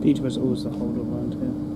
YouTubers are always the holder around here.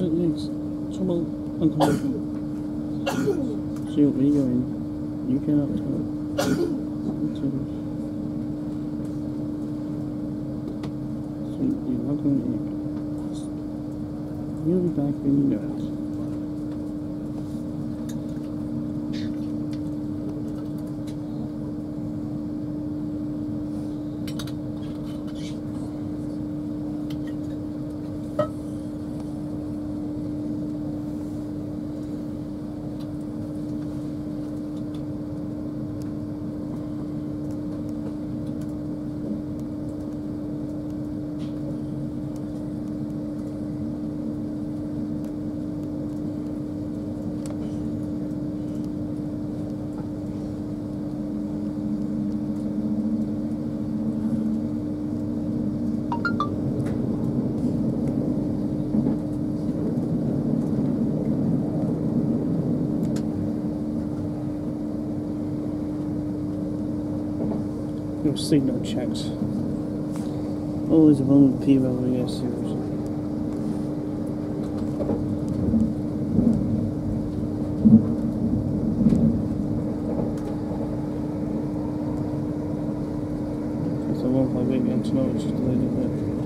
Look, thanks. Trouble uncomfortable. See where you going? You cannot. Sweet, you're not going to You'll be back when you know it. Your signal checks. Always a moment P yes, seriously. Because I won't again tonight, it's just a lady.